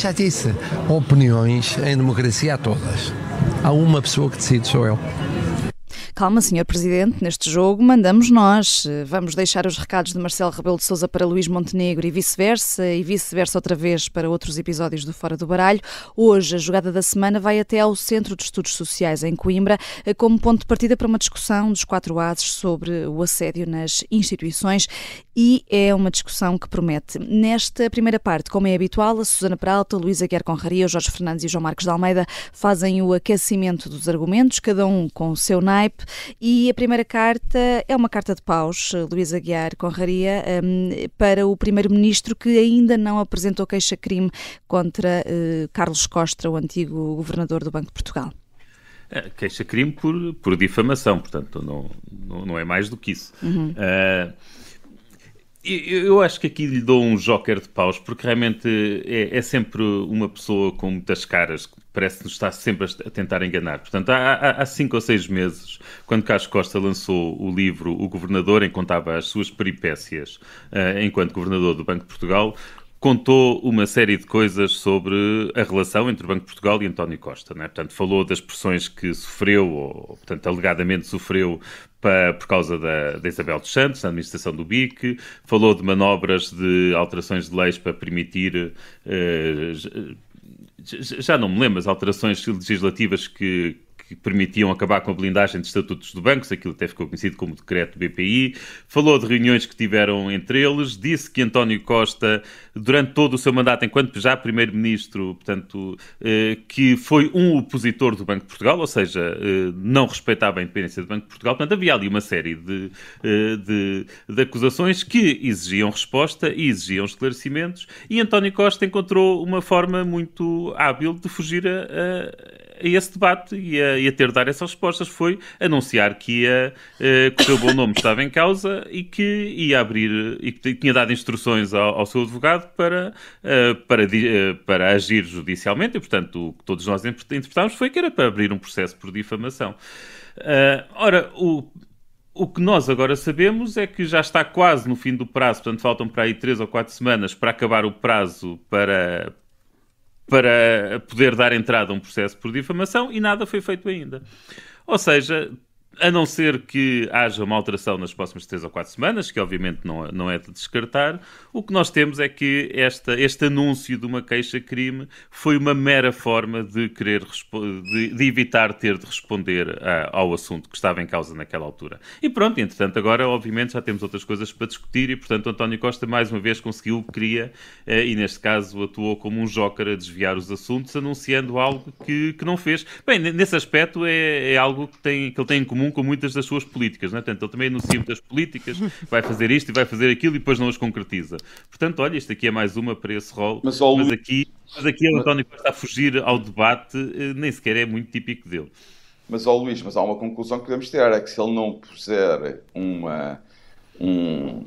Já disse, opiniões em democracia há todas. Há uma pessoa que decide, sou eu. Calma, senhor Presidente, neste jogo mandamos nós. Vamos deixar os recados de Marcelo Rebelo de Sousa para Luís Montenegro e vice-versa, e vice-versa outra vez para outros episódios do Fora do Baralho. Hoje, a jogada da semana vai até ao Centro de Estudos Sociais em Coimbra, como ponto de partida para uma discussão dos quatro ases sobre o assédio nas instituições e é uma discussão que promete. Nesta primeira parte, como é habitual, a Susana Peralta, Luísa Guerra Conraria, Jorge Fernandes e João Marcos de Almeida fazem o aquecimento dos argumentos, cada um com o seu naipe. E a primeira carta é uma carta de paus, Luísa Guiar Conraria, um, para o Primeiro-Ministro que ainda não apresentou queixa-crime contra uh, Carlos Costa, o antigo governador do Banco de Portugal. É, queixa-crime por, por difamação, portanto, não, não, não, é mais do que isso. Uhum. Uh, eu acho que aqui lhe dou um joker de paus, porque realmente é, é sempre uma pessoa com muitas caras, parece-nos estar sempre a tentar enganar. Portanto, há, há, cinco ou seis meses, quando Carlos Costa lançou o livro O Governador, em contava as suas peripécias uh, enquanto Governador do Banco de Portugal, contou uma série de coisas sobre a relação entre o Banco de Portugal e António Costa. Né? Portanto, falou das pressões que sofreu, ou, portanto, alegadamente sofreu para, por causa da, da, Isabel dos Santos, na administração do BIC, falou de manobras de alterações de leis para permitir. Uh, já não me lembro as alterações legislativas que, que permitiam acabar com a blindagem de estatutos de bancos, aquilo até ficou conhecido como decreto BPI, falou de reuniões que tiveram entre eles, disse que António Costa, durante todo o seu mandato, enquanto já primeiro-ministro, portanto, eh, que foi um opositor do Banco de Portugal, ou seja, eh, não respeitava a independência do Banco de Portugal, portanto, havia ali uma série de, eh, de, de acusações que exigiam resposta e exigiam esclarecimentos, e António Costa encontrou uma forma muito hábil de fugir a, a a esse debate e a, e a ter de dar essas respostas foi anunciar que, ia, uh, que o seu bom nome estava em causa e que ia abrir e que tinha dado instruções ao, ao seu advogado para, uh, para, uh, para agir judicialmente e, portanto, o que todos nós interpretámos foi que era para abrir um processo por difamação. ora, o, o que nós agora sabemos é que já está quase no fim do prazo, portanto faltam para aí três ou quatro semanas para acabar o prazo para, para poder dar entrada a um processo por difamação e nada foi feito ainda. Ou seja, a não ser que haja uma alteração nas próximas três ou quatro semanas, que obviamente não, não é de descartar, o que nós temos é que esta, este anúncio de uma queixa-crime foi uma mera forma de querer de, de evitar ter de responder a, ao assunto que estava em causa naquela altura. E pronto, entretanto, agora obviamente já temos outras coisas para discutir e, portanto, António Costa mais uma vez conseguiu o que queria eh, e, neste caso, atuou como um joker a desviar os assuntos, anunciando algo que, que não fez. Bem, nesse aspecto é, é algo que, tem, que ele tem em comum com muitas das suas políticas, não é? Portanto, ele também anuncia muitas políticas, vai fazer isto e vai fazer aquilo e depois não as concretiza. Portanto, olha, isto aqui é mais uma para esse rol, mas, mas aqui, mas aqui o António Costa a fugir ao debate eh, nem sequer é muito típico dele. Mas, ó Luís, mas há uma conclusão que podemos tirar, é que se ele não puser uma... Um,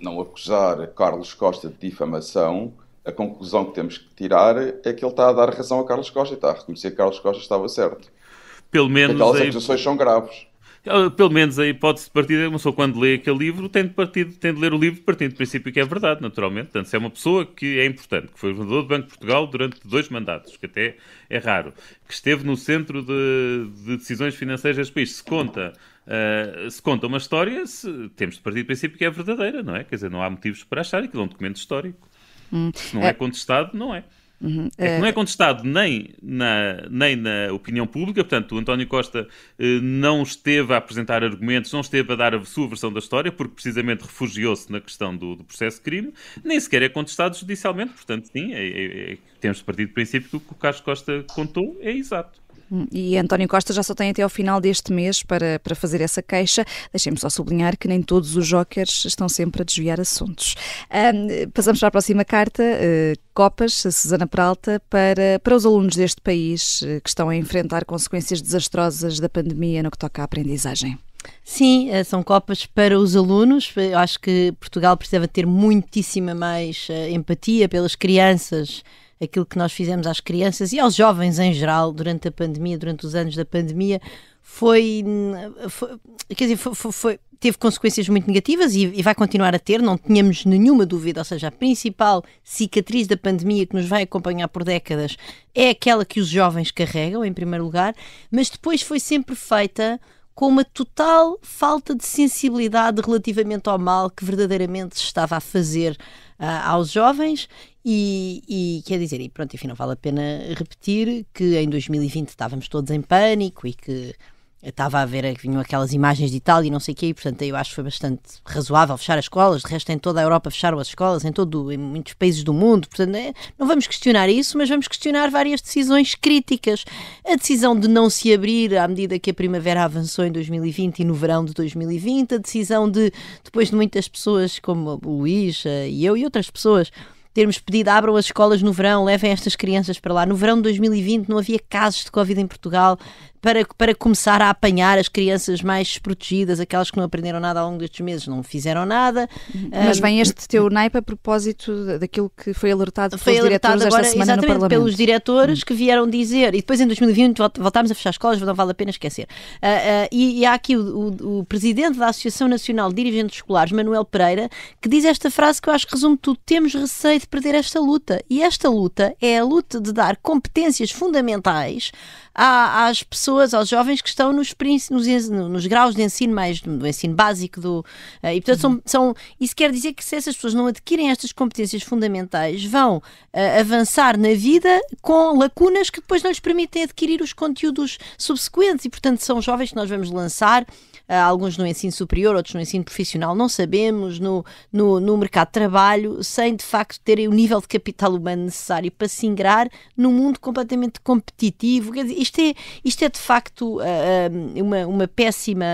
não acusar Carlos Costa de difamação, a conclusão que temos que tirar é que ele está a dar razão a Carlos Costa e está a reconhecer que Carlos Costa estava certo. Pelo menos. Aquelas acusações são graves. Ah, pelo menos a hipótese de partida, uma pessoa quando lê aquele livro tem de, partir, tem de ler o livro partindo do princípio que é verdade, naturalmente. Portanto, se é uma pessoa que é importante, que foi governador do Banco de Portugal durante dois mandatos, que até é raro, que esteve no centro de, de decisões financeiras deste país, se conta, uh, se conta uma história, se, temos de partir do princípio que é verdadeira, não é? Quer dizer, não há motivos para achar que é um documento histórico. Hum. Se não é, é contestado, não é. Uhum. É que não é contestado nem na, nem na opinião pública, portanto, o António Costa eh, não esteve a apresentar argumentos, não esteve a dar a sua versão da história, porque precisamente refugiou-se na questão do, do, processo de crime, nem sequer é contestado judicialmente, portanto, sim, é, é, é, temos de partir do princípio que o que o Carlos Costa contou é exato. E António Costa já só tem até ao final deste mês para, para fazer essa queixa. Deixem-me só sublinhar que nem todos os jokers estão sempre a desviar assuntos. Um, passamos para a próxima carta. Uh, Copas, Susana Peralta, para, para os alunos deste país uh, que estão a enfrentar consequências desastrosas da pandemia no que toca à aprendizagem. Sim, eh, são copas para os alunos. Eu acho que Portugal precisava ter muitíssima mais empatia pelas crianças aquilo que nós fizemos às crianças e aos jovens em geral durante a pandemia, durante os anos da pandemia, foi, foi quer dizer, foi, foi, teve consequências muito negativas e, e, vai continuar a ter, não tínhamos nenhuma dúvida. Ou seja, a principal cicatriz da pandemia que nos vai acompanhar por décadas é aquela que os jovens carregam, em primeiro lugar, mas depois foi sempre feita com uma total falta de sensibilidade relativamente ao mal que verdadeiramente se estava a fazer uh, aos jovens e, e, quer dizer, e pronto, enfim, não vale a pena repetir que em 2020 estávamos todos em pânico e que estava a ver que vinham aquelas imagens de Itália e não sei o quê, e portanto eu acho que foi bastante razoável fechar as escolas, de resto em toda a Europa fecharam as escolas, em, todo, em muitos países do mundo, portanto é, não vamos questionar isso, mas vamos questionar várias decisões críticas. A decisão de não se abrir à medida que a primavera avançou em 2020 e no verão de 2020, a decisão de, depois de muitas pessoas como o Luís eh, e eu e outras pessoas termos pedido abram as escolas no verão, levem estas crianças para lá. No verão de 2020 não havia casos de Covid em Portugal para, para começar a apanhar as crianças mais desprotegidas, aquelas que não aprenderam nada ao longo destes meses, não fizeram nada. Mas vem este teu naipe a propósito daquilo que foi alertado foi pelos alertado diretores agora, esta semana no Parlamento. pelos diretores hum. que vieram dizer, e depois em 2020 voltámos a fechar escolas, não vale a pena esquecer. Uh, uh, e, e, há aqui o, o, o, presidente da Associação Nacional de Dirigentes Escolares, Manuel Pereira, que diz esta frase que eu acho que resume tudo: temos receio de perder esta luta. E esta luta é a luta de dar competências fundamentais às pessoas, aos jovens que estão nos, nos, nos graus de ensino mais do ensino básico do, uh, e portanto são, são, isso quer dizer que se essas pessoas não adquirem estas competências fundamentais vão uh, avançar na vida com lacunas que depois não lhes permitem adquirir os conteúdos subsequentes e portanto são jovens que nós vamos lançar alguns no ensino superior, outros no ensino profissional, não sabemos, no, no, no mercado de trabalho, sem de facto terem o nível de capital humano necessário para se ingrar num mundo completamente competitivo. Quer dizer, isto, é, isto é de facto uh, uma, uma péssima,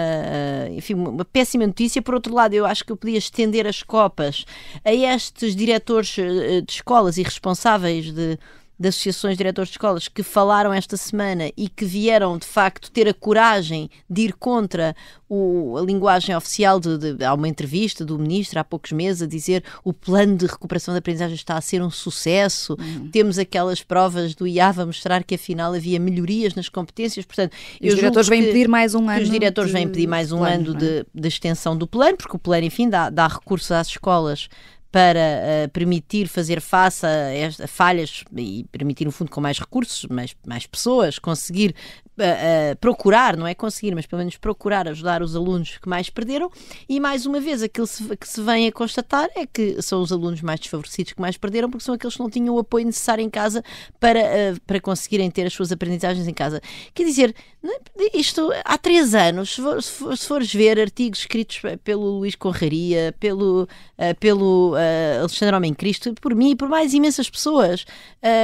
enfim, uma péssima notícia. Por outro lado, eu acho que eu podia estender as copas a estes diretores de escolas e responsáveis de de associações de diretores de escolas que falaram esta semana e que vieram de facto ter a coragem de ir contra o, a linguagem oficial de, de, há uma entrevista do ministro há poucos meses a dizer o plano de recuperação da aprendizagem está a ser um sucesso uhum. temos aquelas provas do IAV a mostrar que afinal havia melhorias nas competências portanto os diretores vêm pedir mais um ano os diretores vêm pedir mais um plano, ano de, de, extensão do plano porque o plano enfim dá, dá recursos às escolas para uh, permitir fazer face a, a, falhas e permitir, no fundo, com mais recursos, mais, mais pessoas, conseguir uh, procurar, não é conseguir, mas pelo menos procurar ajudar os alunos que mais perderam. E mais uma vez, aquilo que se vem a constatar é que são os alunos mais desfavorecidos que mais perderam, porque são aqueles que não tinham o apoio necessário em casa para, uh, para conseguirem ter as suas aprendizagens em casa. Quer dizer, é? isto há três anos, se, for, se fores ver artigos escritos pelo Luís Conraria, pelo, uh, pelo uh, Alexandre Homem Cristo, por mim e por mais imensas pessoas,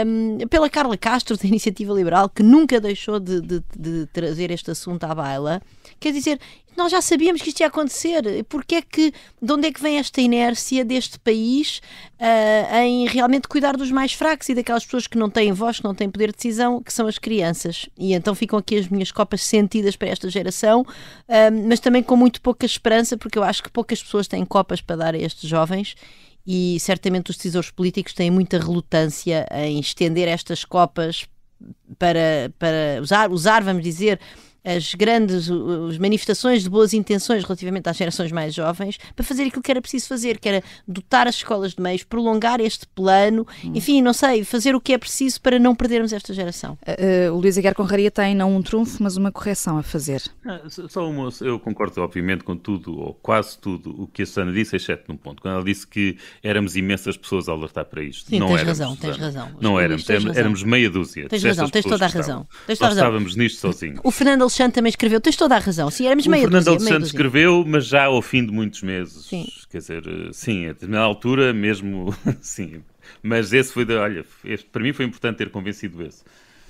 um, pela Carla Castro da Iniciativa Liberal, que nunca deixou de, de de, trazer este assunto à baila. Quer dizer, nós já sabíamos que isto ia acontecer. Porque é que, de onde é que vem esta inércia deste país uh, em realmente cuidar dos mais fracos e daquelas pessoas que não têm voz, que não têm poder de decisão, que são as crianças? E então ficam aqui as minhas copas sentidas para esta geração, uh, mas também com muito pouca esperança, porque eu acho que poucas pessoas têm copas para dar a estes jovens e certamente os decisores políticos têm muita relutância em estender estas copas para, para usar, usar, vamos dizer, as grandes as manifestações de boas intenções relativamente às gerações mais jovens para fazer aquilo que era preciso fazer, que era dotar as escolas de meios, prolongar este plano, hum. enfim, não sei, fazer o que é preciso para não perdermos esta geração. Uh, uh, o Luís Aguiar Conraria tem não um trunfo, mas uma correção a fazer. Ah, só uma, eu concordo, obviamente, com tudo, ou quase tudo, o que a Susana disse, exceto num ponto. Quando ela disse que éramos imensas pessoas a alertar para isto. Sim, não tens éramos, razão, tens razão. Não éramos, éramos, éramos meia dúzia. Tens razão, tens toda a razão. Tens toda a razão. estávamos nisto sozinhos. O Fernando Alexandre também escreveu, tens toda a razão. Sim, éramos meia O Fernando dúzia, Alexandre escreveu, mas já ao fim de muitos meses. Sim. Quer dizer, eh, sim, a determinada altura mesmo, sim. Mas esse foi, de, olha, este, para mim foi importante ter convencido esse.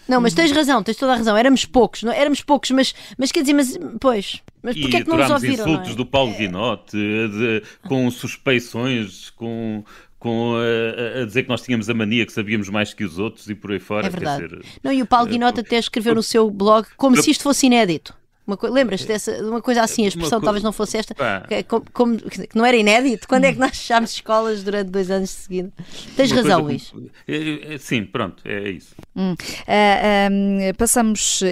Não, mas tens razão, tens toda a razão. Éramos poucos, não? éramos poucos, mas, mas quer dizer, mas pois. Mas porquê é que não nos ouviram? insultos é? do Paulo Guinote, de, com suspeições, com, com a, a, dizer que nós tínhamos a mania que sabíamos mais que os outros e por aí fora. É verdade. Dizer, não, e o Paulo uh, Guinote até escreveu no seu blog como se isto fosse inédito. Lembras-te dessa, uma coisa assim, a expressão co... talvez não fosse esta, que, como, como, que não era inédito? Quando é que nós fechámos escolas durante dois anos seguidos? Tens uma razão, Luís. Sim, pronto, é isso. Hum. Uh, um, passamos.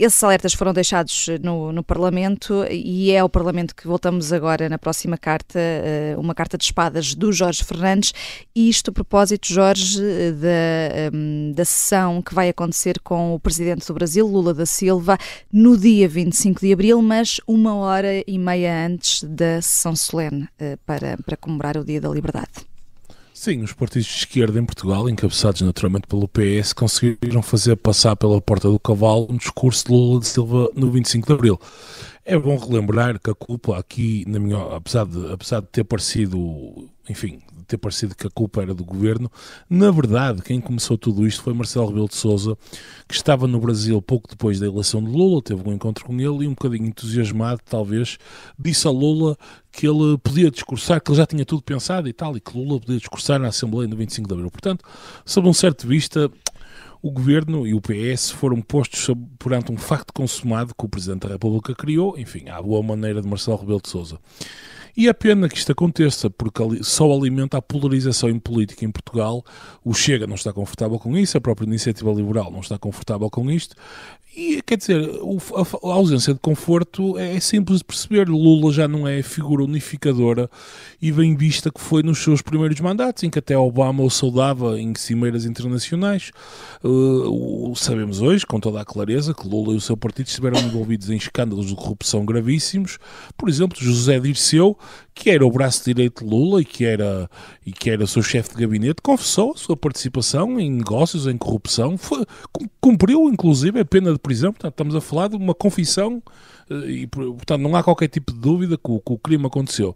Esses alertas foram deixados no, no Parlamento e é ao Parlamento que voltamos agora na próxima carta, uma carta de espadas do Jorge Fernandes. Isto a propósito, Jorge, da, um, da sessão que vai acontecer com o Presidente do Brasil, Lula da Silva, no dia 25 de abril, mas uma hora e meia antes da sessão solene uh, para, para comemorar o Dia da Liberdade. Sim, os partidos de esquerda em Portugal, encabeçados naturalmente pelo PS, conseguiram fazer passar pela porta do cavalo um discurso de Lula de Silva no 25 de Abril. É bom relembrar que a culpa aqui, na minha, apesar, de, apesar de ter parecido, enfim, ter parecido que a culpa era do governo. Na verdade, quem começou tudo isto foi Marcelo Rebelo de Sousa, que estava no Brasil pouco depois da eleição de Lula, teve um encontro com ele e um bocadinho entusiasmado, talvez, disse a Lula que ele podia discursar, que ele já tinha tudo pensado e tal, e que Lula podia discursar na Assembleia no 25 de Abril. Portanto, sob um certo vista, o Governo e o PS foram postos perante um facto consumado que o Presidente da República criou, enfim, à boa maneira de Marcelo Rebelo de Sousa. E é pena que isto aconteça, porque só alimenta a polarização em política em Portugal. O Chega não está confortável com isso, a própria Iniciativa Liberal não está confortável com isto, e quer dizer, a, ausência de conforto é, é simples de perceber. Lula já não é figura unificadora e bem vista que foi nos seus primeiros mandatos, em que até Obama o saudava em cimeiras internacionais. Uh, sabemos hoje, com toda a clareza, que Lula e o seu partido estiveram envolvidos em escândalos de corrupção gravíssimos. Por exemplo, José Dirceu, que era o braço direito de Lula e que era, e que era seu chefe de gabinete, confessou a sua participação em negócios, em corrupção, cumpriu inclusive a pena de prisão. Portanto, estamos a falar de uma confissão eh, e, portanto, não há qualquer tipo de dúvida que o, que o crime aconteceu.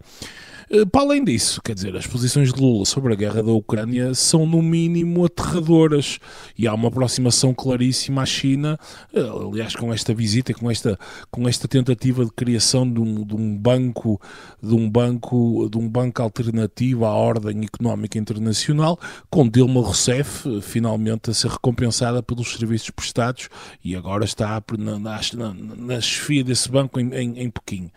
Eh, para além disso, quer dizer, as posições de Lula sobre a guerra da Ucrânia são no mínimo aterradoras e há uma aproximação claríssima à China, eh, aliás, com esta visita, com esta, com esta tentativa de criação de um, de um banco, de um banco, de um banco alternativo à ordem económica internacional, com Dilma Rousseff eh, finalmente a ser recompensada pelos serviços prestados e agora está na, na, na, chefia desse banco em, em, em Pequim.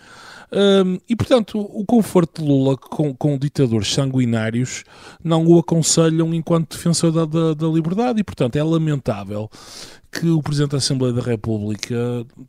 Um, e, portanto, o conforto de Lula com, com ditadores sanguinários não o aconselham enquanto defensor da, da, da liberdade e, portanto, é lamentável que o Presidente da Assembleia da República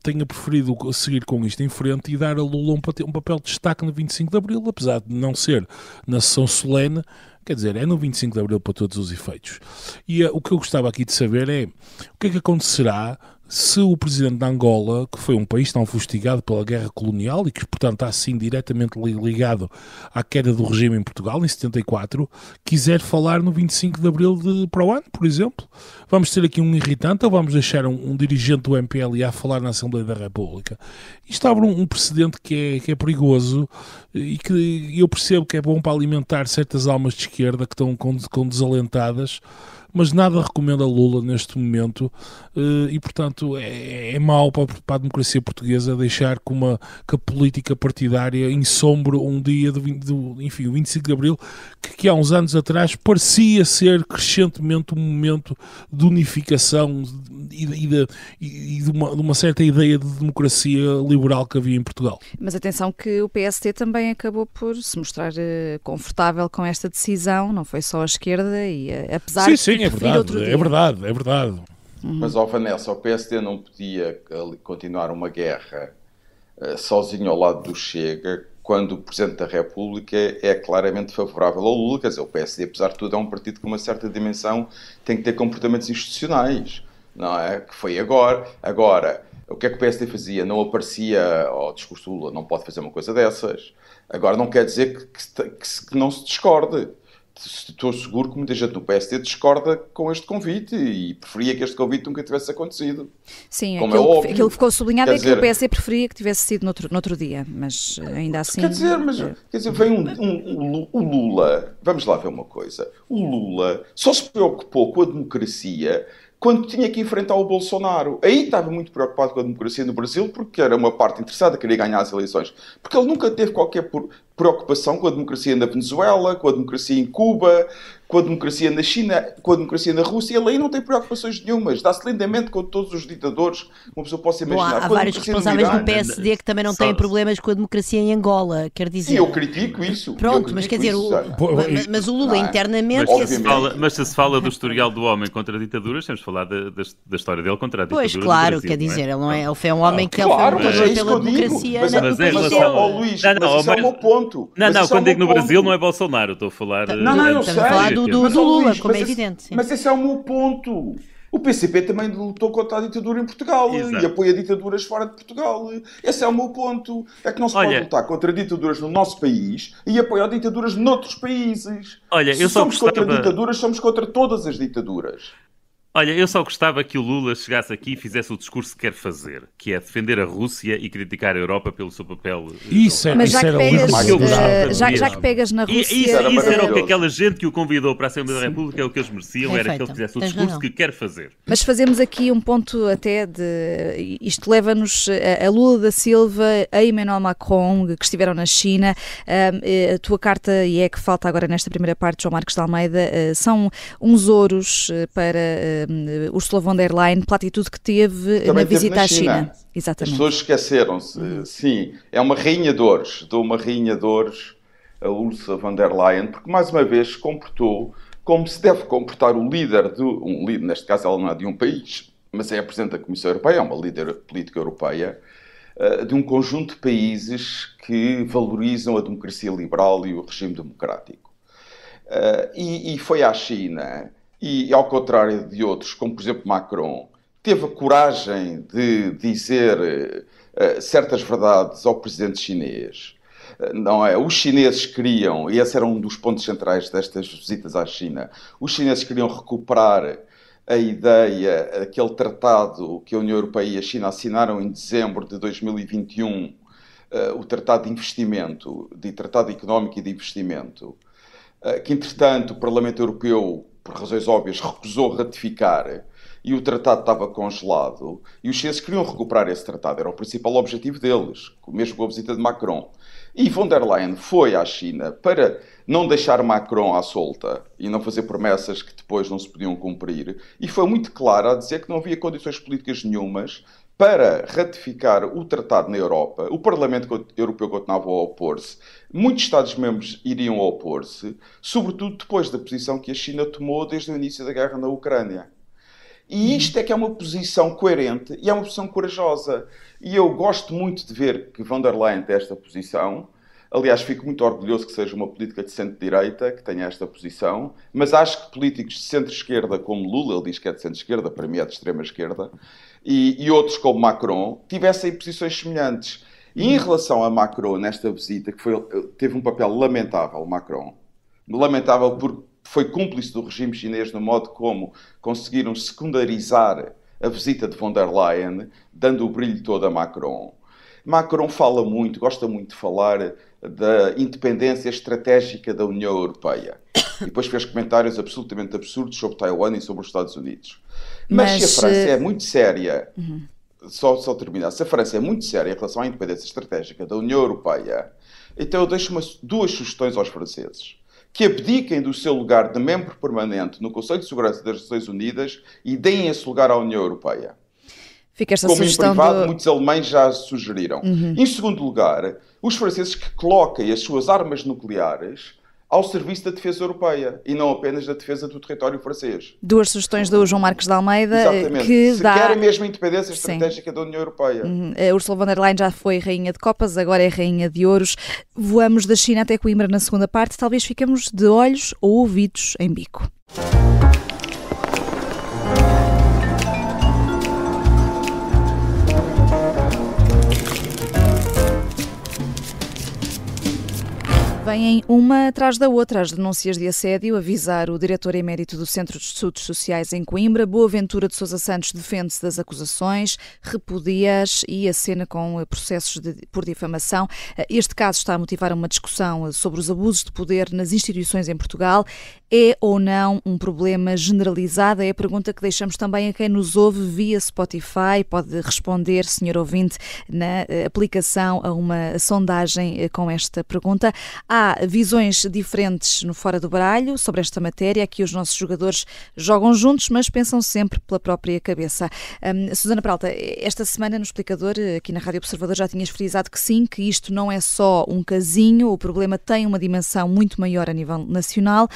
tenha preferido seguir com isto em frente e dar a Lula um, papel de destaque no 25 de Abril, apesar de não ser na sessão solene, quer dizer, é no 25 de Abril para todos os efeitos. E uh, o que eu gostava aqui de saber é o que é que acontecerá se o presidente de Angola, que foi um país tão fustigado pela guerra colonial e que, portanto, está assim diretamente ligado à queda do regime em Portugal, em 74, quiser falar no 25 de abril de, para o ano, por exemplo, vamos ter aqui um irritante ou vamos deixar um, um dirigente do MPLA falar na Assembleia da República? Isto abre um, um precedente que é, que é perigoso e que eu percebo que é bom para alimentar certas almas de esquerda que estão com, com desalentadas mas nada recomenda Lula neste momento eh, e, portanto, é, é mau para, a democracia portuguesa deixar que, uma, que a política partidária ensombre um dia, do, do, enfim, o 25 de Abril, que, que há uns anos atrás parecia ser crescentemente um momento de unificação e, e, de, e de, uma, de uma certa ideia de democracia liberal que havia em Portugal. Mas atenção que o PST também acabou por se mostrar eh, confortável com esta decisão, não foi só a esquerda, e eh, apesar sim, sim, é verdade, é verdade, é verdade. Uhum. Mas, ó Vanessa, o PSD não podia continuar uma guerra uh, sozinho ao lado do Chega quando o Presidente da República é claramente favorável ao Lula. Quer dizer, o PSD, apesar de tudo, é um partido com uma certa dimensão, tem que ter comportamentos institucionais, não é? Que foi agora. Agora, o que é que o PSD fazia? Não aparecia ao discurso Lula, não pode fazer uma coisa dessas. Agora, não quer dizer que, que, que não se discorde estou seguro que muita gente no PSD discorda com este convite e preferia que este convite nunca tivesse acontecido. Sim, como aquilo, é óbvio. aquilo que ficou sublinhado quer é dizer, que o PSD preferia que tivesse sido noutro, noutro dia, mas ainda assim. Quer dizer, mas, é... quer dizer vem um, um, um, o Lula, vamos lá ver uma coisa: o Lula só se preocupou com a democracia quando tinha que enfrentar o Bolsonaro. Aí estava muito preocupado com a democracia no Brasil, porque era uma parte interessada, queria ganhar as eleições. Porque ele nunca teve qualquer preocupação com a democracia na Venezuela, com a democracia em Cuba, com a democracia na China, com a democracia na Rússia, ele aí não tem preocupações nenhumas. Dá-se lindamente com todos os ditadores, uma pessoa possa imaginar. Bom, há, há vários responsáveis do PSD que também não têm problemas com a democracia em Angola, quer dizer. Sim, eu critico isso. Pronto, critico mas quer dizer, isso, o, mas, mas, o Lula é? internamente. Mas se, fala, mas se, se fala, do historial do homem contra ditaduras, temos de falar da, da, da história dele contra a ditadura. Pois, claro, Brasil, quer dizer, ele não é, ele foi um homem que claro, ele foi é pela democracia. Mas, na mas, mas, mas, ó, Luís, não, não, mas isso é o meu ponto. Não, não, quando digo no Brasil não é Bolsonaro, estou a falar. Não, não, eu sei. Estamos a falar do Lula como é evidente. Sim. Mas esse é o meu ponto. O PCP também lutou contra a ditadura em Portugal Exato. e apoia ditaduras fora de Portugal. Esse é o meu ponto. É que não se Olha, pode lutar contra ditaduras no nosso país e apoiar ditaduras noutros países. Olha, se eu somos gostava... contra ditaduras, somos contra todas as ditaduras. Olha, eu só gostava que o Lula chegasse aqui e fizesse o discurso que quer fazer, que é defender a Rússia e criticar a Europa pelo seu papel. Isso, é, Mas já, isso que pegas, uh, já, já, que pegas na Rússia. E, isso, era, isso era o que aquela gente que o convidou para a Assembleia da República, é o que eles mereciam, é era que ele fizesse o discurso que quer fazer. Mas fazemos aqui um ponto até de. Isto leva-nos a, a Lula da Silva, a Emmanuel Macron, que estiveram na China. Uh, a tua carta, e é que falta agora nesta primeira parte, João Marcos de Almeida, são uns ouros para uh, Ursula von der Leyen pela atitude que teve Também na visita na à China. China. Exatamente. As pessoas esqueceram-se. Sim, é uma rainha de ouros. Dou uma rainha de ouros a Ursula von der Leyen, porque mais uma vez se comportou como se deve comportar o líder de um líder, neste caso ela não é de um país, mas é a Presidente da Comissão Europeia, é uma líder política europeia, eh, de um conjunto de países que valorizam a democracia liberal e o regime democrático. Eh, e, foi à China e, ao contrário de outros, como por exemplo Macron, teve a coragem de dizer uh, certas verdades ao presidente chinês. Uh, não é? Os chineses queriam, e esse era um dos pontos centrais destas visitas à China, os chineses queriam recuperar a ideia, aquele tratado que a União Europeia e a China assinaram em dezembro de 2021, uh, eh, o Tratado de Investimento, de Tratado Económico e de Investimento, que entretanto o Parlamento Europeu por razões óbvias, recusou ratificar e o tratado estava congelado, e os chineses queriam recuperar esse tratado, era o principal objetivo deles, mesmo com a visita de Macron. E von der Leyen foi à China para não deixar Macron à solta e não fazer promessas que depois não se podiam cumprir, e foi muito clara a dizer que não havia condições políticas nenhumas para ratificar o tratado na Europa, o Parlamento Europeu continuava a opor-se, muitos Estados-membros iriam opor-se, sobretudo depois da posição que a China tomou desde o início da guerra na Ucrânia. E isto é que é uma posição coerente e é uma posição corajosa. E eu gosto muito de ver que von der Leyen tem esta posição. Aliás, fico muito orgulhoso que seja uma política de centro-direita que tenha esta posição, mas acho que políticos de centro-esquerda, como Lula, ele diz que é de centro-esquerda, para mim é de extrema-esquerda, e, e outros como Macron tivessem posições semelhantes. E em relação a Macron, nesta visita, que foi, teve um papel lamentável, Macron, lamentável porque foi cúmplice do regime chinês no modo como conseguiram secundarizar a visita de von der Leyen, dando o brilho todo a Macron. Macron fala muito, gosta muito de falar da independência estratégica da União Europeia. E depois fez comentários absolutamente absurdos sobre Taiwan e sobre os Estados Unidos. Mas, Mas se a França é muito séria, uhum. só, só terminar, se a França é muito séria em relação à independência estratégica da União Europeia, então eu deixo uma, duas sugestões aos franceses. Que abdiquem do seu lugar de membro permanente no Conselho de Segurança das Nações Unidas e deem esse lugar à União Europeia. Fica esta Como em privado, do... muitos alemães já sugeriram. Uhum. Em segundo lugar, os franceses que coloquem as suas armas nucleares ao serviço da defesa europeia e não apenas da defesa do território francês. Duas sugestões do João Marcos de Almeida Exatamente. que Se dá... quer a mesma independência estratégica Sim. da União Europeia. Uhum. A Ursula von der Leyen já foi rainha de copas, agora é rainha de ouros. Voamos da China até Coimbra na segunda parte, talvez ficamos de olhos ou ouvidos em bico. Vêm uma atrás da outra as denúncias de assédio, avisar o diretor emérito do Centro de Estudos Sociais em Coimbra, Boaventura de Sousa Santos defende-se das acusações, repudia-as e acena com processos de, por difamação. Este caso está a motivar uma discussão sobre os abusos de poder nas instituições em Portugal. É ou não um problema generalizado? É a pergunta que deixamos também a quem nos ouve via Spotify. Pode responder, senhor ouvinte, na eh, aplicação a uma sondagem eh, com esta pergunta. Há visões diferentes no Fora do Baralho sobre esta matéria. Aqui os nossos jogadores jogam juntos, mas pensam sempre pela própria cabeça. Um, Susana Peralta, esta semana no explicador, eh, aqui na Rádio Observador, já tinhas frisado que sim, que isto não é só um casinho, o problema tem uma dimensão muito maior a nível nacional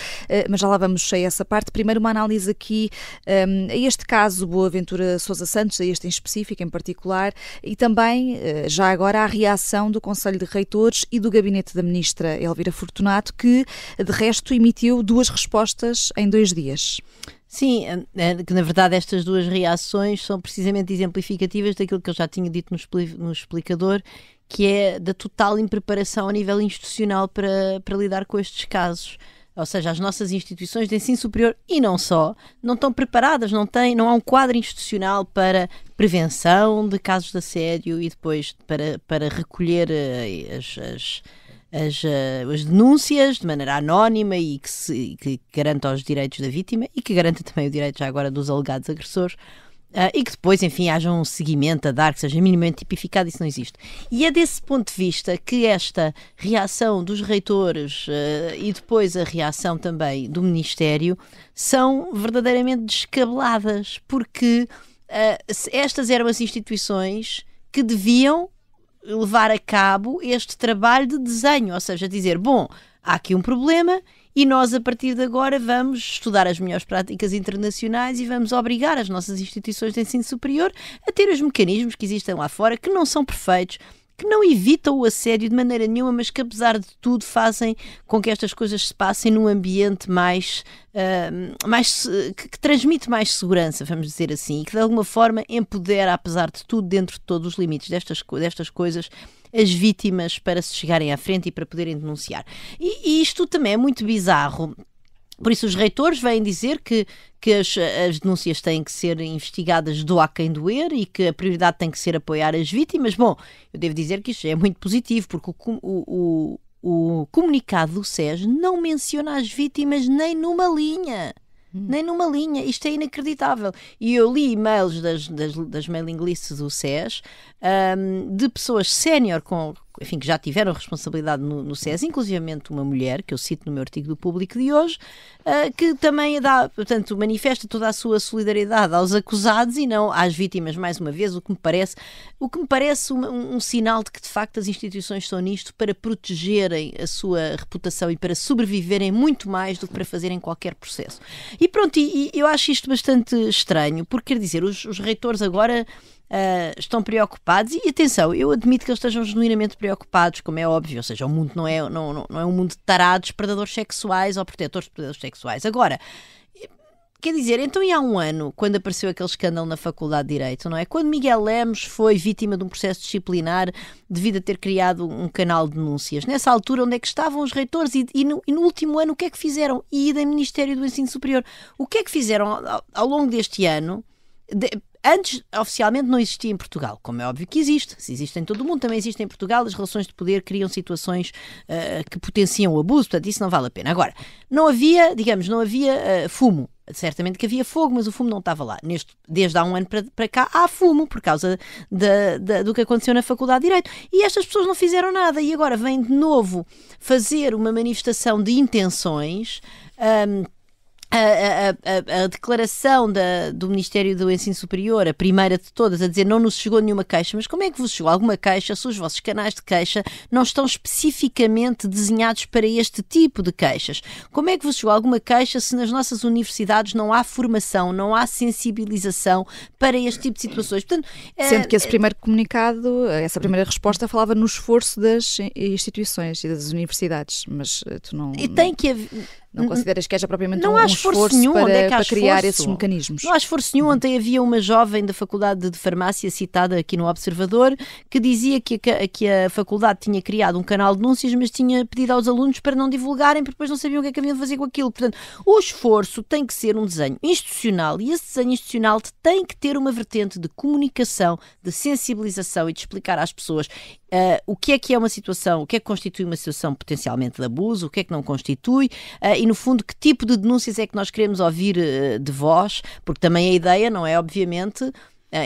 mas já lá vamos a essa parte. Primeiro, uma análise aqui um, a este caso Boaventura Sousa Santos, a este em específico, em particular, e também, eh, já agora, a reação do Conselho de Reitores e do gabinete da Ministra Elvira Fortunato, que, de resto, emitiu duas respostas em dois dias. Sim, eh, eh, que na verdade estas duas reações são precisamente exemplificativas daquilo que eu já tinha dito no, explicador, que é da total impreparação a nível institucional para, para lidar com estes casos ou seja, as nossas instituições de ensino superior e não só, não estão preparadas, não, têm, não há um quadro institucional para prevenção de casos de assédio e depois para, para recolher uh, as, as, as, uh, as, denúncias de maneira anónima e que, se, que garanta os direitos da vítima e que garanta também o direito já agora dos alegados agressores Uh, e que depois, enfim, haja um seguimento a dar que seja minimamente tipificado, isso não existe. E é desse ponto de vista que esta reação dos reitores uh, e depois a reação também do Ministério são verdadeiramente descabeladas, porque uh, estas eram as instituições que deviam levar a cabo este trabalho de desenho, ou seja, dizer, bom, há aqui um problema e nós, a partir de agora, vamos estudar as melhores práticas internacionais e vamos obrigar as nossas instituições de ensino superior a ter os mecanismos que existem lá fora, que não são perfeitos, que não evitam o assédio de maneira nenhuma, mas que apesar de tudo fazem com que estas coisas se passem num ambiente mais, uh, mais que, que, transmite mais segurança, vamos dizer assim, e que de alguma forma empodera, apesar de tudo, dentro de todos os limites destas, destas coisas, as vítimas para se chegarem à frente e para poderem denunciar. E, e isto também é muito bizarro. Por isso, os reitores vêm dizer que, que as, as, denúncias têm que ser investigadas do a quem doer e que a prioridade tem que ser apoiar as vítimas. Bom, eu devo dizer que isto é muito positivo, porque o, o, o, o comunicado do SES não menciona as vítimas nem numa linha. Hum. Nem numa linha, isto é inacreditável. E eu li e-mails das, das, das mailing lists do SES um, de pessoas sénior com, enfim, que já tiveram responsabilidade no, no SES, inclusivamente uma mulher, que eu cito no meu artigo do público de hoje, uh, que também dá, portanto, manifesta toda a sua solidariedade aos acusados e não às vítimas, mais uma vez, o que me parece, o que me parece um, um sinal de que, de facto, as instituições estão nisto para protegerem a sua reputação e para sobreviverem muito mais do que para fazerem qualquer processo. E pronto, e, e eu acho isto bastante estranho, porque quer dizer, os, os reitores agora Uh, estão preocupados e atenção, eu admito que eles estejam genuinamente preocupados, como é óbvio, ou seja, o mundo não é, não, não, não é um mundo de tarados, predadores sexuais ou protetores de predadores sexuais. Agora, quer dizer, então e há um ano, quando apareceu aquele escândalo na Faculdade de Direito, não é? Quando Miguel Lemos foi vítima de um processo disciplinar devido a ter criado um canal de denúncias. Nessa altura, onde é que estavam os reitores? E, e, no, e no, último ano, o que é que fizeram? E do Ministério do Ensino Superior. O que é que fizeram ao, ao longo deste ano? De, Antes, oficialmente, não existia em Portugal, como é óbvio que existe. Se existe em todo o mundo, também existe em Portugal. As relações de poder criam situações uh, que potenciam o abuso, portanto, isso não vale a pena. Agora, não havia, digamos, não havia uh, fumo. Certamente que havia fogo, mas o fumo não estava lá. Neste, desde há um ano para, cá há fumo por causa do que aconteceu na Faculdade de Direito. E estas pessoas não fizeram nada e agora vêm de novo fazer uma manifestação de intenções. Um, a, a, a, a, declaração da, do Ministério do Ensino Superior, a primeira de todas, a dizer não nos chegou nenhuma queixa, mas como é que vos chegou alguma queixa se os vossos canais de queixa não estão especificamente desenhados para este tipo de queixas? Como é que vos chegou alguma queixa se nas nossas universidades não há formação, não há sensibilização para este tipo de situações? Portanto, Sendo que esse primeiro comunicado, essa primeira resposta falava no esforço das instituições e das universidades, mas tu não... E tem que haver Não consideras que haja propriamente não um, há esforço, esforço nenhum. para, Onde é que há para criar esforço? esses mecanismos? Não há esforço nenhum. Ontem havia uma jovem da Faculdade de Farmácia, citada aqui no Observador, que dizia que a, que a faculdade tinha criado um canal de denúncias, mas tinha pedido aos alunos para não divulgarem, porque depois não sabiam o que é que haviam de fazer com aquilo. Portanto, o esforço tem que ser um desenho institucional e esse desenho institucional tem que ter uma vertente de comunicação, de sensibilização e de explicar às pessoas Uh, o que é que é uma situação, o que é que constitui uma situação potencialmente de abuso, o que é que não constitui? Uh, e, no fundo, que tipo de denúncias é que nós queremos ouvir uh, de vós, porque também a ideia não é, obviamente,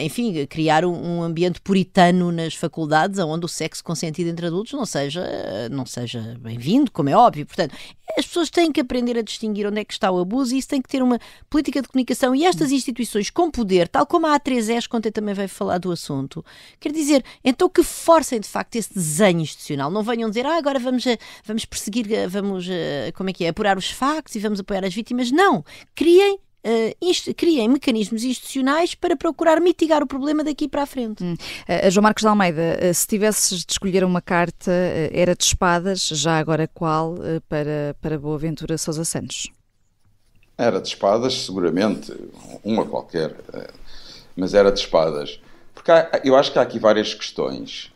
enfim, criar um, ambiente puritano nas faculdades, onde o sexo consentido entre adultos não seja, não seja bem-vindo, como é óbvio. Portanto, as pessoas têm que aprender a distinguir onde é que está o abuso e isso tem que ter uma política de comunicação. E estas instituições com poder, tal como a A3S, quando também veio falar do assunto, quer dizer, então que forcem de facto esse desenho institucional. Não venham dizer, ah, agora vamos, vamos perseguir, vamos, como é que é, apurar os factos e vamos apoiar as vítimas. Não! Criem uh, criem mecanismos institucionais para procurar mitigar o problema daqui para a frente. Hum. Uh, João Marcos de Almeida, uh, se tivesses de escolher uma carta, uh, era de espadas, já agora qual, para, para Boaventura Sousa Santos? Era de espadas, seguramente, uma qualquer, mas era de espadas. Porque há, eu acho que há aqui várias questões.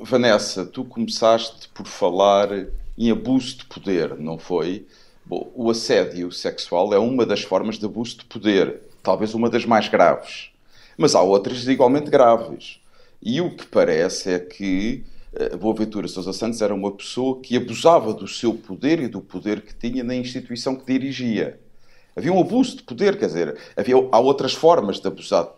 Vanessa, tu começaste por falar em abuso de poder, não foi? Bom, o assédio sexual é uma das formas de abuso de poder, talvez uma das mais graves. Mas há outras igualmente graves. E o que parece é que uh, Boaventura Sousa Santos era uma pessoa que abusava do seu poder e do poder que tinha na instituição que dirigia. Havia um abuso de poder, quer dizer, havia, há outras formas de abusar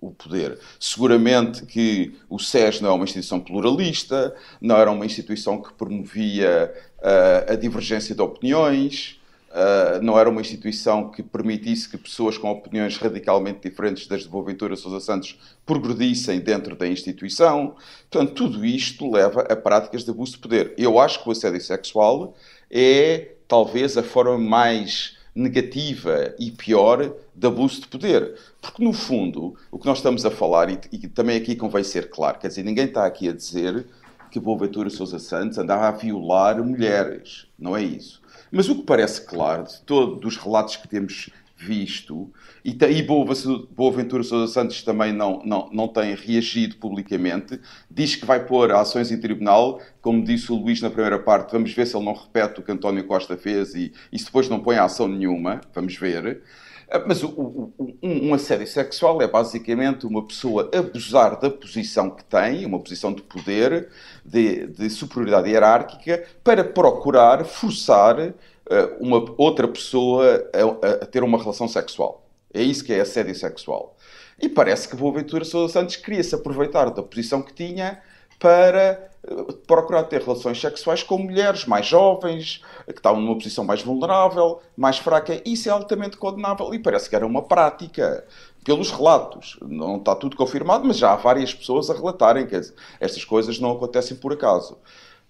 o poder. Seguramente que o SES não é uma instituição pluralista, não era uma instituição que promovia uh, a divergência de opiniões, uh, não era uma instituição que permitisse que pessoas com opiniões radicalmente diferentes das de Boaventura Sousa Santos progredissem dentro da instituição. Portanto, tudo isto leva a práticas de abuso de poder. Eu acho que o assédio sexual é talvez a forma mais negativa e pior de abuso de poder. Porque, no fundo, o que nós estamos a falar, e, e também aqui convém ser claro, quer dizer, ninguém está aqui a dizer que Boaventura Sousa Santos andava a violar mulheres. Não é isso. Mas o que parece claro de todos os relatos que temos visto, e, e Boaventura Sousa Santos também não, não, não tem reagido publicamente, diz que vai pôr ações em tribunal, como disse o Luís na primeira parte, vamos ver se ele não repete o que António Costa fez e, e depois não põe ação nenhuma, vamos ver. Ah, mas o, o, um, um assédio sexual é basicamente uma pessoa abusar da posição que tem, uma posição de poder, de, de superioridade hierárquica, para procurar forçar uma outra pessoa a, a, ter uma relação sexual. É isso que é assédio sexual. E parece que Boaventura Sousa Santos queria se aproveitar da posição que tinha para eh, procurar ter relações sexuais com mulheres mais jovens, que estavam numa posição mais vulnerável, mais fraca. Isso é altamente condenável e parece que era uma prática. Pelos relatos, não está tudo confirmado, mas já há várias pessoas a relatarem que estas coisas não acontecem por acaso.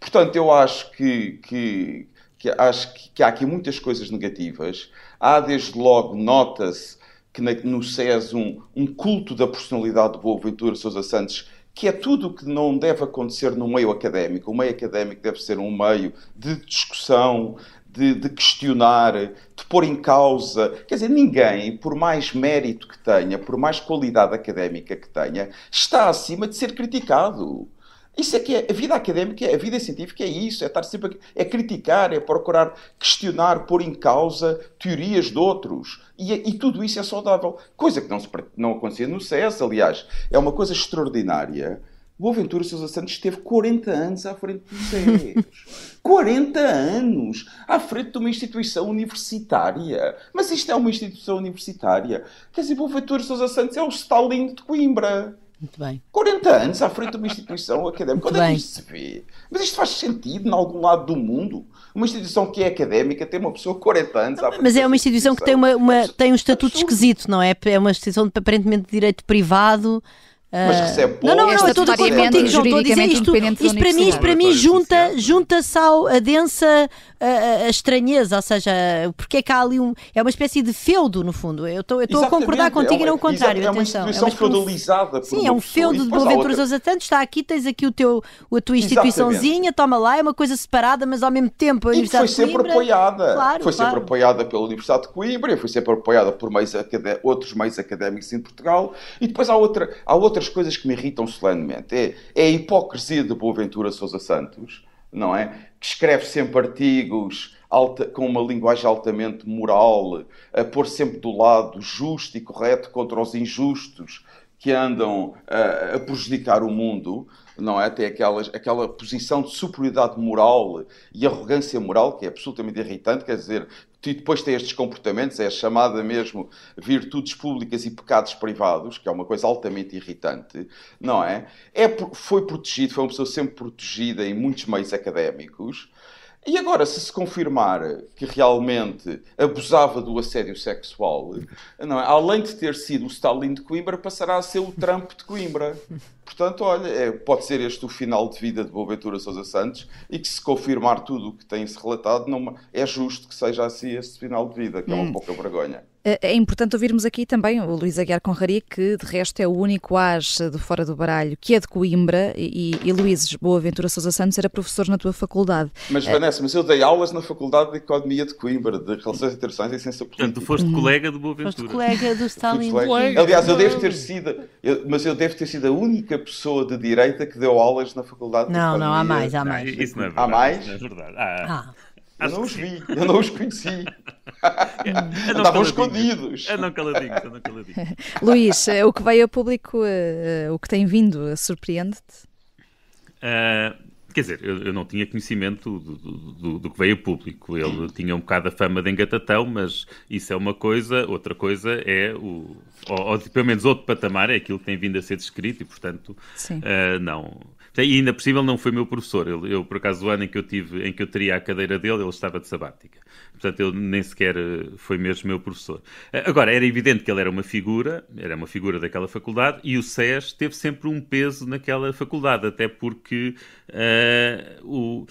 Portanto, eu acho que, que que acho que, há aqui muitas coisas negativas. Há, desde logo, nota-se que no SES um, um culto da personalidade de Boaventura Sousa Santos que é tudo o que não deve acontecer no meio académico. O meio académico deve ser um meio de discussão, de, de, questionar, de pôr em causa. Quer dizer, ninguém, por mais mérito que tenha, por mais qualidade académica que tenha, está acima de ser criticado. Isso é que é a vida académica, a vida científica é isso, é estar sempre a, é criticar, é procurar questionar, pôr em causa teorias de outros. E, e tudo isso é saudável. Coisa que não, se, não acontecia no CS, aliás. É uma coisa extraordinária. Boaventura Sousa Santos esteve 40 anos à frente do SES. 40 anos à frente de uma instituição universitária. Mas isto é uma instituição universitária. Quer dizer, Boaventura Sousa Santos é o Stalin de Coimbra. Muito bem. 40 anos à frente de uma instituição académica. Onde é que isto se vê? Mas isto faz sentido em algum lado do mundo? Uma instituição que é académica tem uma pessoa 40 anos à frente Mas é uma instituição, que tem, uma, uma tem um estatuto esquisito, não é? É uma instituição aparentemente de direito privado. Mas recebe pouco. Não, não, não, eu estou de contigo, João. Estou a dizer isto. Isto para mim, isto para mim junta, junta-se a densa a, a, estranheza, ou seja, porque é que há ali um. É uma espécie de feudo, no fundo. Eu estou, eu estou a concordar contigo é e não o contrário. É uma atenção. instituição é uma feudalizada. Sim, é um feudo de Boaventura outra... Santos. Está aqui, tens aqui o teu, a tua instituiçãozinha, toma lá, é uma coisa separada, mas ao mesmo tempo a Universidade foi sempre Coimbra, apoiada. Claro, foi claro. sempre apoiada pela Universidade de Coimbra, foi sempre apoiada por meios acad... outros meios académicos em Portugal. E depois há, outra, há outras coisas que me irritam solenemente. É, é a hipocrisia de Boaventura Sousa Santos, não é? Que escreve sempre artigos alta, com uma linguagem altamente moral, a pôr sempre do lado justo e correto contra os injustos que andam a, a prejudicar o mundo, não é? Tem aquelas, aquela posição de superioridade moral e arrogância moral que é absolutamente irritante, quer dizer, e depois tem estes comportamentos, é chamada mesmo virtudes públicas e pecados privados, que é uma coisa altamente irritante, não é? é foi protegido, foi uma pessoa sempre protegida em muitos meios académicos, e agora, se se confirmar que realmente abusava do assédio sexual, não é? além de ter sido o Stalin de Coimbra, passará a ser o Trump de Coimbra. Portanto, olha, é, pode ser este o final de vida de Boaventura Sousa Santos e que se confirmar tudo o que tem-se relatado, não, é justo que seja assim esse final de vida, que é uma hum. pouca vergonha. É, é importante ouvirmos aqui também o Luís Aguiar Conrari, que de resto é o único as de fora do baralho, que é de Coimbra, e, e Luís Boaventura Sousa Santos era professor na tua faculdade. Mas é... Vanessa, mas eu dei aulas na Faculdade de Economia de Coimbra, de Relações Internacionais e Ciência Política. Portanto, tu foste colega de Boaventura. Foste colega do Stalin. Aliás, eu devo ter sido, eu, mas eu devo ter sido a única pessoa de direita que deu aulas na Faculdade não, de Economia. Não, não, há mais, há mais. Não, isso não é verdade. Há mais? Não é verdade. Ah. ah. Eu não os vi, eu não os conheci. Estavam escondidos. Andam caladinhos, andam caladinhos. Luís, eh, o que veio a público, uh, o que tem vindo, surpreende-te? Uh, quer dizer, eu, eu, não tinha conhecimento do, do, do, que veio a público. Ele tinha um bocado a fama de engatatão, mas isso é uma coisa, outra coisa é o. Ou, ou pelo menos outro patamar é aquilo que tem vindo a ser descrito e, portanto, uh, não e ainda ele não foi meu professor. Eu, eu, por acaso, o ano em que eu tive, em que eu teria a cadeira dele, ele estava de sabática. Portanto, ele nem sequer eh, foi mesmo meu professor. Eh, agora, era evidente que ele era uma figura, era uma figura daquela faculdade, e o SES teve sempre um peso naquela faculdade, até porque uh, o.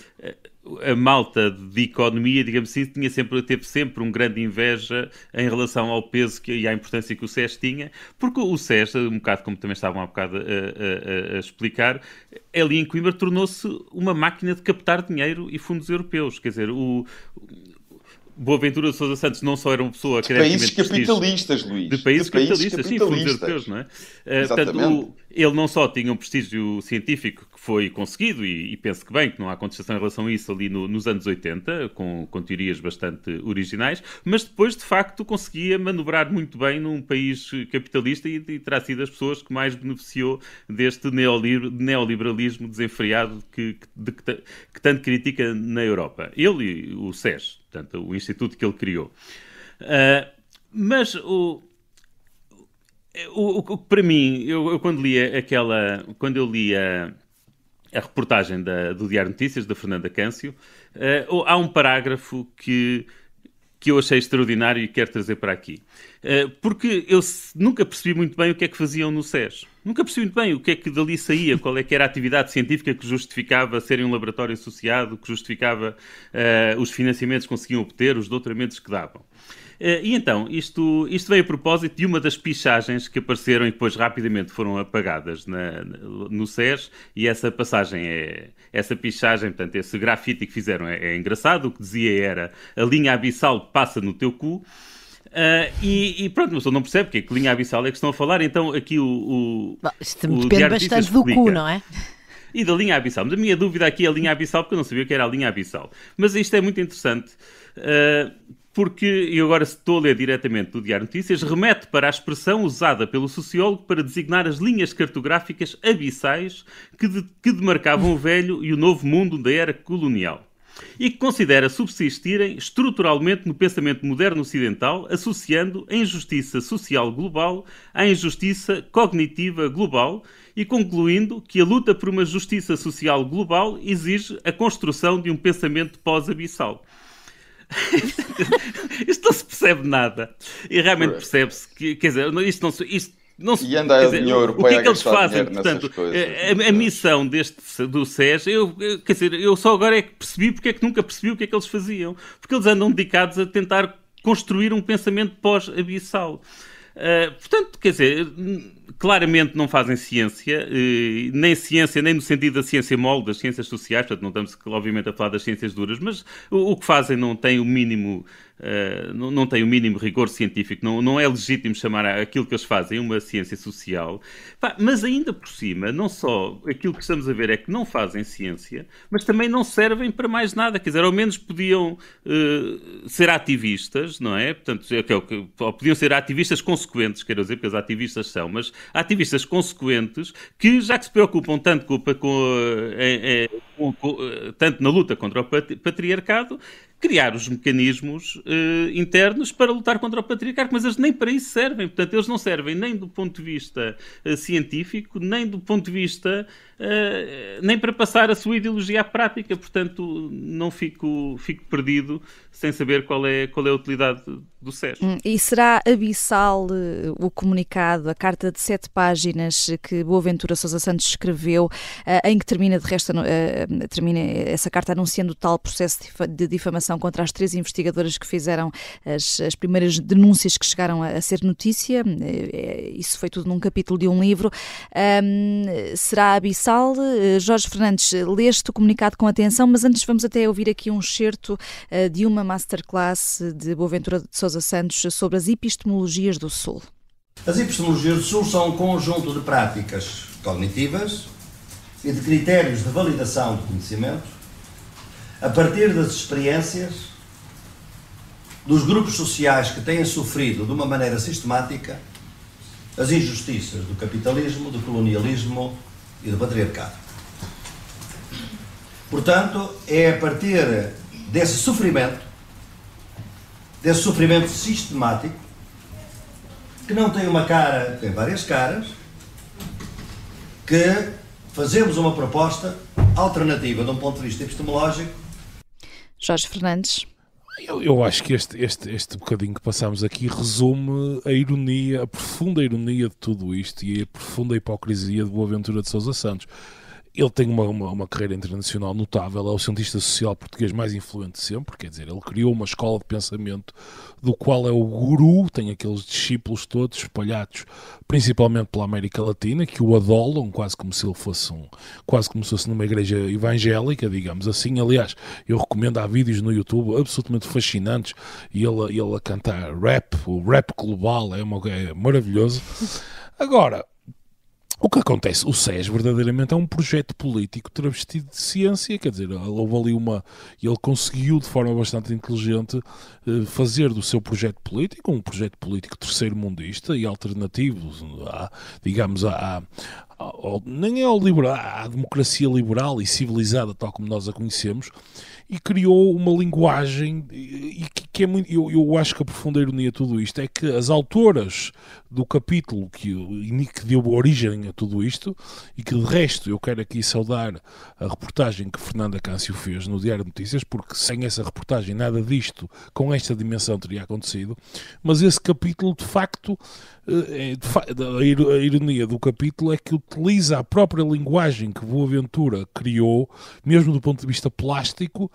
A malta de economia, digamos assim, tinha sempre, teve sempre um grande inveja em relação ao peso que, e à importância que o SES tinha, porque o SES, um bocado como também estavam há bocado a, a, a explicar, ali em Coimbra tornou-se uma máquina de captar dinheiro e fundos europeus. Quer dizer, o, Boaventura de Sousa Santos não só era uma pessoa de países capitalistas, Luís. De países, de países capitalistas, sim, fundos europeus, não é? Uh, portanto, o, ele não só tinha um prestígio científico que foi conseguido, e, e penso que bem, que não há contestação em relação a isso ali no, nos anos 80, com, com teorias bastante originais, mas depois, de facto, conseguia manobrar muito bem num país capitalista e, e terá sido as pessoas que mais beneficiou deste neoliberalismo desenfreado que, que, de, que, que tanto critica na Europa. Ele e o SES portanto, o instituto que ele criou. Uh, mas o, o, o, para mim, eu, eu, quando li aquela, quando eu li a, a reportagem da, do Diário Notícias da Fernanda Câncio, uh, há um parágrafo que que eu achei extraordinário e quero trazer para aqui. Uh, porque eu nunca percebi muito bem o que é que faziam no SES. Nunca percebi muito bem o que é que dali saía, qual é que era a atividade científica que justificava serem um laboratório associado, que justificava uh, os financiamentos que conseguiam obter, os doutoramentos que davam. Uh, e então, isto, isto veio a propósito de uma das pichagens que apareceram e depois rapidamente foram apagadas na, no SES, e essa passagem é. Essa pichagem, portanto, esse grafite que fizeram é, é engraçado. O que dizia era: a linha abissal passa no teu cu. Uh, e, e, pronto, mas não percebe que, é que linha abissal é que estão a falar, então aqui o. o Bom, isto o depende bastante do cu, não é? E da linha abissal. Mas a minha dúvida aqui é a linha abissal, porque eu não sabia o que era a linha abissal. Mas isto é muito interessante, uh, porque, e agora estou a ler diretamente do Diário Notícias, remete para a expressão usada pelo sociólogo para designar as linhas cartográficas abissais que, de, que demarcavam o velho e o novo mundo da era colonial e que considera subsistirem estruturalmente no pensamento moderno ocidental, associando a injustiça social global à injustiça cognitiva global e concluindo que a luta por uma justiça social global exige a construção de um pensamento pós-abissal. isto não se percebe nada. E realmente percebe-se que, quer dizer, isto não, isto não e anda a União Europeia o que é que eles fazem? Portanto, a, a, missão deste, do SES, eu, quer dizer, eu só agora é que percebi porque é que nunca percebi o que é que eles faziam. Porque eles andam dedicados a tentar construir um pensamento pós-abissal. Uh, portanto, quer dizer, claramente não fazem ciência, uh, nem ciência, nem no sentido da ciência mole, das ciências sociais, portanto, não estamos, obviamente, a falar das ciências duras, mas o, o que fazem não tem o mínimo uh, não, não tem o mínimo rigor científico, não, não é legítimo chamar aquilo que eles fazem uma ciência social. Mas ainda por cima, não só aquilo que estamos a ver é que não fazem ciência, mas também não servem para mais nada. Quer dizer, ao menos podiam uh, ser ativistas, não é? Portanto, é, é, ou podiam ser ativistas consequentes, quero dizer, porque os ativistas são, mas ativistas consequentes que, já que se preocupam tanto com, com, é, com, com tanto na luta contra o patriarcado, criar os mecanismos uh, internos para lutar contra o patriarcado, mas eles nem para isso servem. Portanto, eles não servem nem do ponto de vista uh, científico, nem do ponto de vista uh, nem para passar a sua ideologia à prática. Portanto, não fico, fico perdido sem saber qual é, qual é a utilidade do SES. Hum, e será abissal uh, o comunicado, a carta de sete páginas que Boaventura Sousa Santos escreveu, uh, em que termina, de resto, uh, termina essa carta anunciando o tal processo de difamação contra as três investigadoras que fizeram as, as primeiras denúncias que chegaram a, a, ser notícia. Isso foi tudo num capítulo de um livro. Será abissal? Jorge Fernandes, leste o comunicado com atenção, mas antes vamos até ouvir aqui um excerto de uma masterclass de Boaventura de Sousa Santos sobre as epistemologias do Sul. As epistemologias do Sul são um conjunto de práticas cognitivas e de critérios de validação do conhecimento a partir das experiências dos grupos sociais que têm sofrido de uma maneira sistemática as injustiças do capitalismo, do colonialismo e do patriarcado. Portanto, é a partir desse sofrimento desse sofrimento sistemático, que não tem uma cara, tem várias caras, que fazemos uma proposta alternativa de um ponto de vista epistemológico. Jorge Fernandes. Eu, eu acho que este, este, este bocadinho que passamos aqui resume a ironia, a profunda ironia de tudo isto e a profunda hipocrisia de Boaventura de Sousa Santos ele tem uma, uma, uma, carreira internacional notável, é o cientista social português mais influente sempre, quer dizer, ele criou uma escola de pensamento do qual é o guru, tem aqueles discípulos todos espalhados, principalmente pela América Latina, que o adolam, quase como se ele fosse um, quase como se fosse numa igreja evangélica, digamos assim. Aliás, eu recomendo, há vídeos no YouTube absolutamente fascinantes, e ele, ele a cantar rap, o rap global, é, uma, é maravilhoso. Agora, o que acontece? O SES verdadeiramente é um projeto político travestido de ciência, quer dizer, houve ali uma. Ele conseguiu, de forma bastante inteligente, eh, fazer do seu projeto político um projeto político terceiro-mundista e alternativo, à, digamos, à, à, nem é ao liberal, à democracia liberal e civilizada, tal como nós a conhecemos, e criou uma linguagem e que, que é muito. Eu, eu acho que a profunda ironia de tudo isto é que as autoras do capítulo que, que deu origem a tudo isto e que de resto eu quero aqui saudar a reportagem que Fernanda Câncio fez no Diário de Notícias, porque sem essa reportagem nada disto com esta dimensão teria acontecido, mas esse capítulo de facto, eh, é, a ironia do capítulo é que utiliza a própria linguagem que Boaventura criou, mesmo do ponto de vista plástico,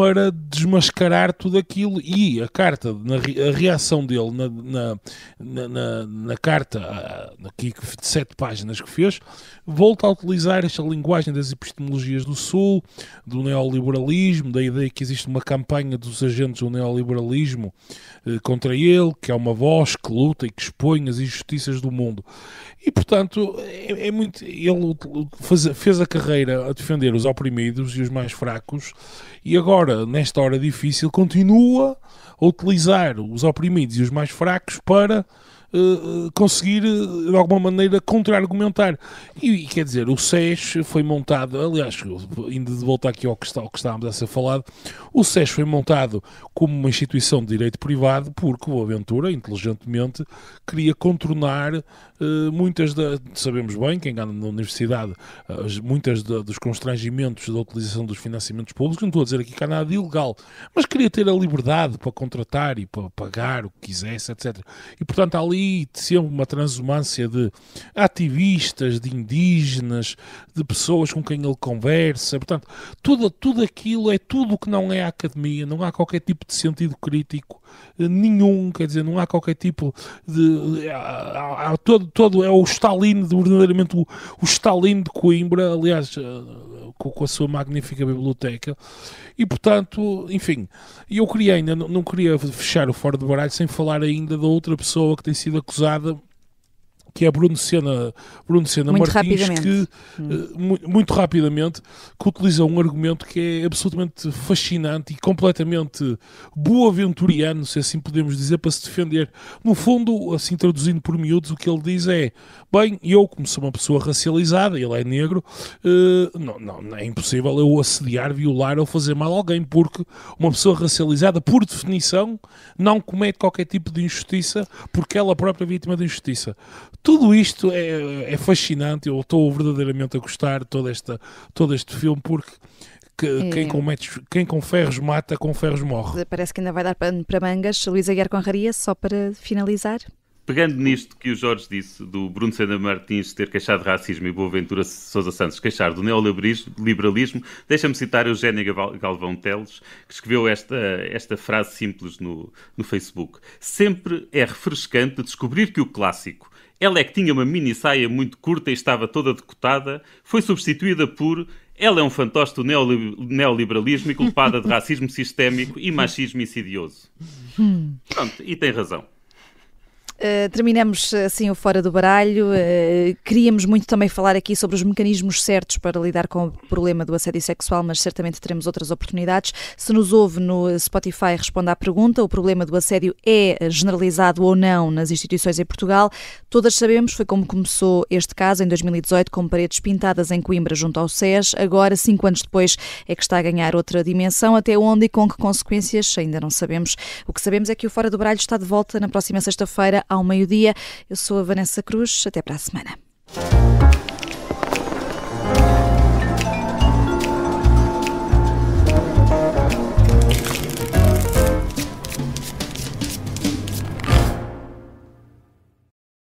para desmascarar tudo aquilo e a carta, a reação dele na, na, na, na carta aqui de sete páginas que fez, volta a utilizar esta linguagem das epistemologias do Sul, do neoliberalismo, da ideia que existe uma campanha dos agentes do neoliberalismo eh, contra ele, que é uma voz que luta e que expõe as injustiças do mundo. E, portanto, é, é muito. Ele fez, fez a carreira a defender os oprimidos e os mais fracos, e agora, nesta hora difícil, continua a utilizar os oprimidos e os mais fracos para uh, conseguir, de alguma maneira, contra-argumentar. E, e, quer dizer, o SES foi montado, aliás, indo de volta aqui ao que, está, ao que estávamos a ser falado, o SES foi montado como uma instituição de direito privado porque o Aventura, inteligentemente, queria contornar muitas da. Sabemos bem, quem anda na universidade, uh, muitas da, dos constrangimentos da utilização dos financiamentos públicos. Não estou a dizer aqui que há nada de ilegal, mas queria ter a liberdade para contratar e para pagar o que quisesse, etc. E portanto, há ali sempre uma transumância de ativistas, de indígenas, de pessoas com quem ele conversa. Portanto, tudo, tudo aquilo é tudo que não é a academia, não há qualquer tipo de sentido crítico eh, nenhum, quer dizer, não há qualquer tipo de. Há, há todo, todo, é o Stalin, verdadeiramente o, o Stalin de Coimbra, aliás, eh, com, com, a sua magnífica biblioteca, e portanto, enfim, eu queria ainda, não, não queria fechar o Fora do Baralho sem falar ainda da outra pessoa que tem sido acusada que é Bruno Sena, Bruno Sena muito Martins, que hum. muito rapidamente que utiliza um argumento que é absolutamente fascinante e completamente boaventuriano, se assim podemos dizer, para se defender. No fundo, assim traduzindo por miúdos, o que ele diz é: bem, eu, como sou uma pessoa racializada, ele é negro, uh, não, não, é impossível eu assediar, violar ou fazer mal a alguém, porque uma pessoa racializada, por definição, não comete qualquer tipo de injustiça porque ela própria é vítima de injustiça tudo isto é, é fascinante. Eu estou verdadeiramente a gostar de todo, esta, todo este filme porque que, é. quem, com metros, quem com ferros mata, com ferros morre. Parece que ainda vai dar para, para mangas. Luísa Guerra Conraria, só para finalizar. Pegando nisto que o Jorge disse, do Bruno Sena Martins ter queixado de racismo e Boaventura Sousa Santos queixar do neoliberalismo, deixa-me citar Eugénia Galvão Teles, que escreveu esta, esta frase simples no, no Facebook. Sempre é refrescante descobrir que o clássico ela é que tinha uma mini saia muito curta e estava toda decotada, foi substituída por ela é um fantoche do neoliberalismo e culpada de racismo sistémico e machismo insidioso. Hum. Pronto, e tem razão. Uh, terminamos assim o Fora do Baralho. Uh, queríamos muito também falar aqui sobre os mecanismos certos para lidar com o problema do assédio sexual, mas certamente teremos outras oportunidades. Se nos ouve no Spotify, responda à pergunta: o problema do assédio é generalizado ou não nas instituições em Portugal? Todas sabemos, foi como começou este caso em 2018, com paredes pintadas em Coimbra junto ao SES. Agora, cinco anos depois, é que está a ganhar outra dimensão. Até onde e com que consequências ainda não sabemos. O que sabemos é que o Fora do Baralho está de volta na próxima sexta-feira ao meio-dia. Eu sou a Vanessa Cruz. Até para a semana.